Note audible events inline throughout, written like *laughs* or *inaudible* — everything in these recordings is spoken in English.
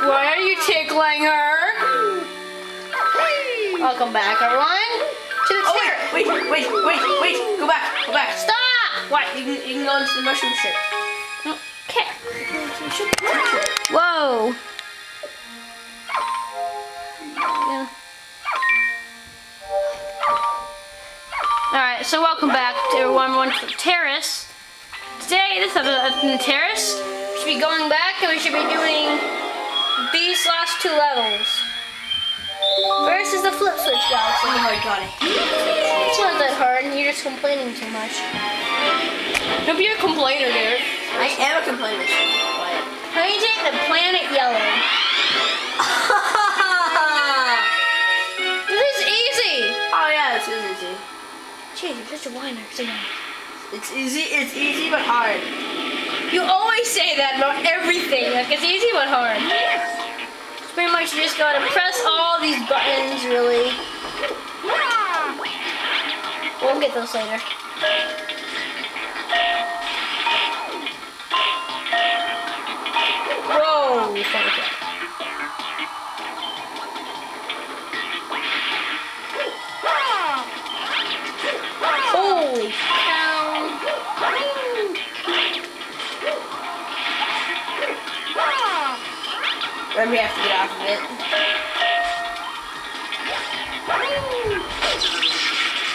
Why are you tickling her? Welcome back, everyone, to the Oh chair. wait, wait, wait, wait, wait. Go back, go back. Stop! What? You can, you can go into the mushroom ship. Okay. Whoa. Yeah. Alright, so welcome back to everyone one for Terrace. Today, this episode in Terrace, we should be going back and we should be doing these last two levels. First is the flip switch galaxy. Oh my god, it. It's not that hard, and you're just complaining too much. Don't be a complainer, dude. I am a complainer. quiet. Painting the planet yellow. *laughs* This is easy. oh yeah, this is easy. Jeez, you're such a whiner. It's easy. It's easy but hard. You always say that about everything. Like it's easy but hard. Pretty much you just gotta press all these buttons, really. We'll get those later. Whoa! Holy cow! Then we have to get off of it.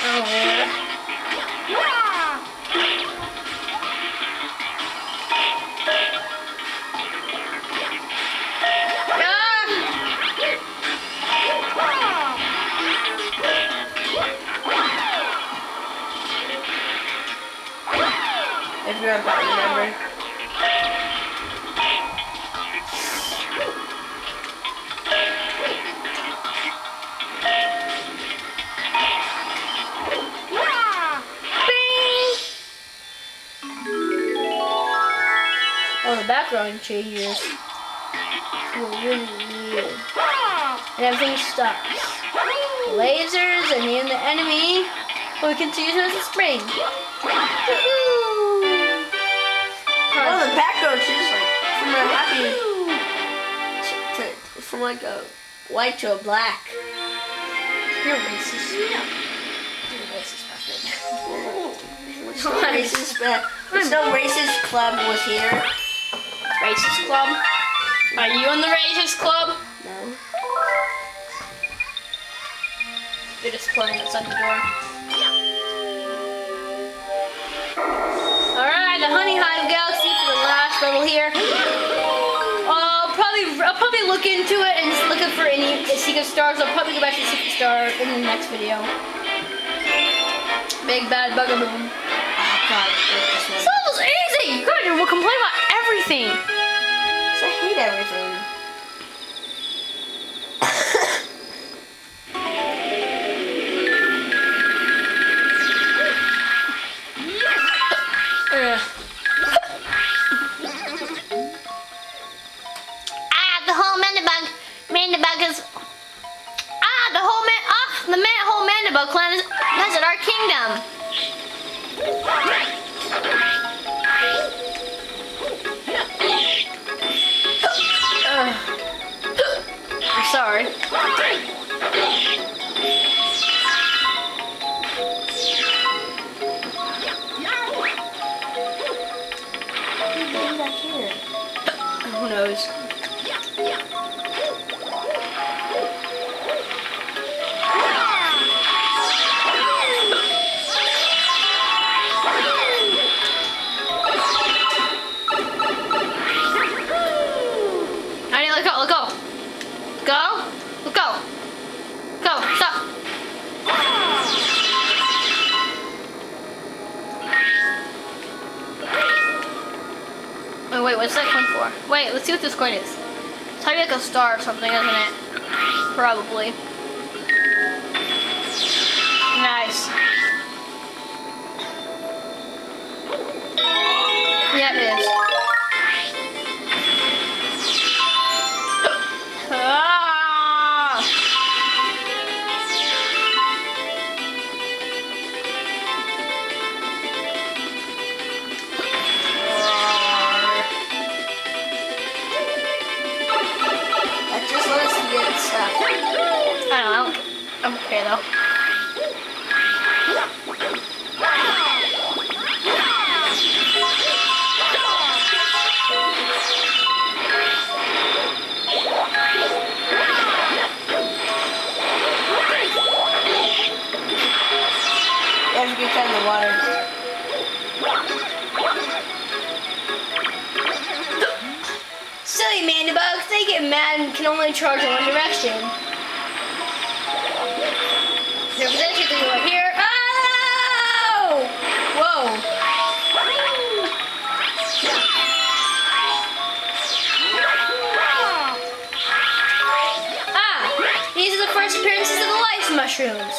Oh background changes. Really weird. And everything stops. Lasers and even the enemy we can see as a spring. Oh, the background changes like from a happy to, to from like a white to a black. You're racist. Yeah. You're racist bastard. *laughs* Which racist, but which no racist club was here. Racist club? Are you in the racist club? No. They're just playing outside the door. Alright, the Honeyhive Galaxy for the last level here. Uh, I'll probably I'll probably look into it and just looking for any secret stars. I'll probably go back to the secret star in the next video. Big bad bugaboo. Oh god, this This one. level's easy! Good, we'll complain about everything. 'Cause I hate everything. Ugh. ah, the whole Mandibug, Mandibug is. Ah, the whole man, ah, the man, whole Mandibug clan is visit our kingdom. Wait, what's that coin for? Wait, let's see what this coin is. It's probably like a star or something, isn't it? Probably. Nice. Yeah, it is. Silly mandibugs, they get mad and can only charge in one direction. Position to go up here. Oh! Whoa! Ah! These are the first appearances of the Life Mushrooms.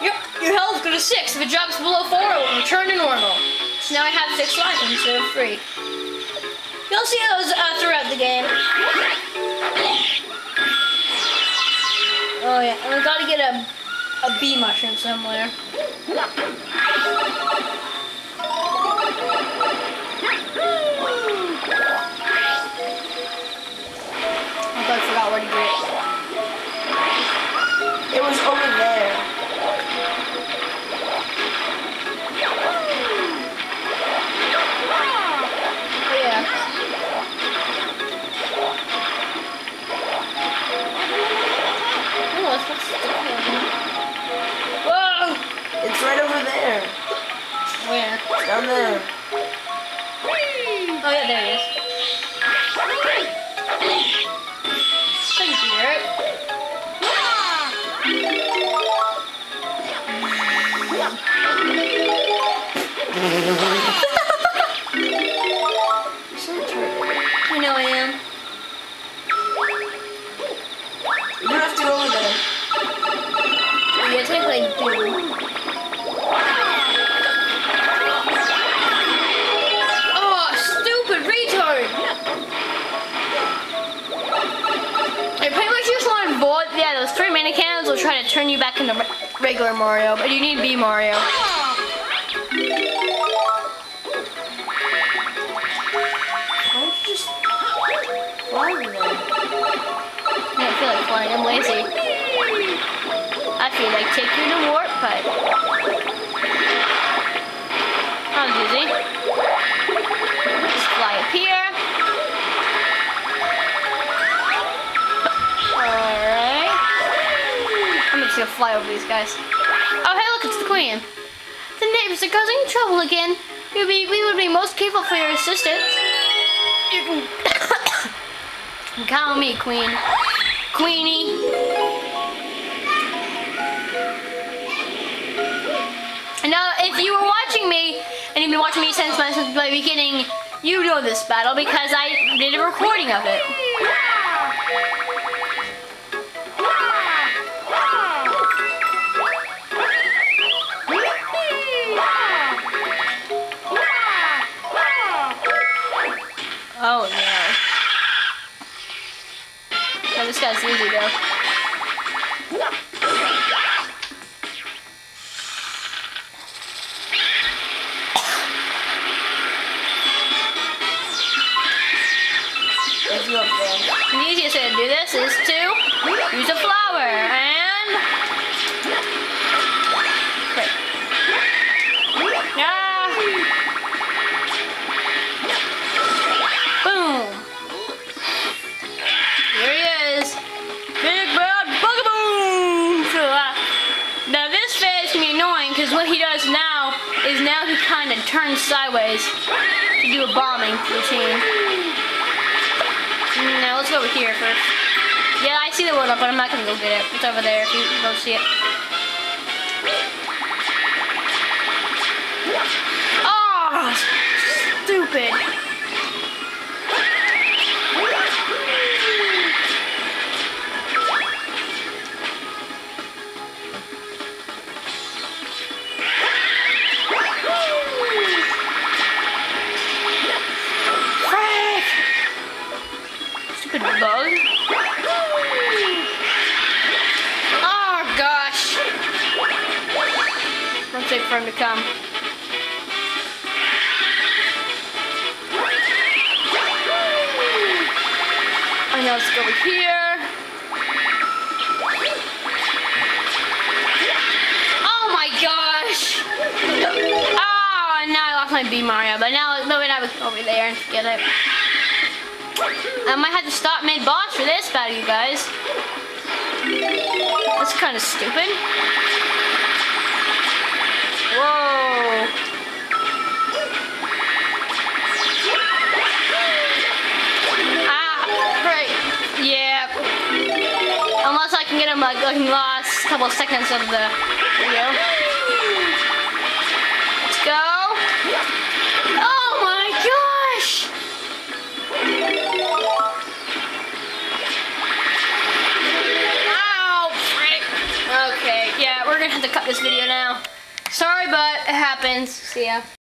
Your, your health goes to six. If it drops below four, it will return to normal. So now I have six lives instead of three. You'll see those uh, throughout the game. Oh yeah, and we gotta get a a bee mushroom somewhere. You know I am. You have to. Yeah, technically I do. Oh, stupid retard! I pretty much just yeah, those three cannons will try to turn you back into regular Mario, but you need to be Mario. I feel like taking a warp pipe. I'm dizzy. Just fly up here. Alright. I'm just gonna fly over these guys. Oh, hey, look, it's the queen. The neighbors are causing trouble again. We would be, we would be most grateful for your assistance. You can, *coughs* on me, queen. Queenie. Now, if you were watching me, and you've been watching me since my, since my beginning, you know this battle because I did a recording of it. This guy's easy though. The easiest way to do this is to use a flower and turns sideways to do a bombing routine. Now let's go over here first. Yeah, I see the one up, but I'm not gonna go get it. It's over there if you don't see it. Oh, to come. I know it's over here. Oh my gosh! Oh, now I lost my Bee Mario, but now no, I was over there and get it. I might have to stop mid-boss for this battle, you guys. That's kind of stupid. Whoa. Ah, right. Yeah. Unless I can get him like the last couple seconds of the video. Let's go. Oh my gosh! Ow! frick. Okay, yeah, we're gonna have to cut this video now. It happens. See ya.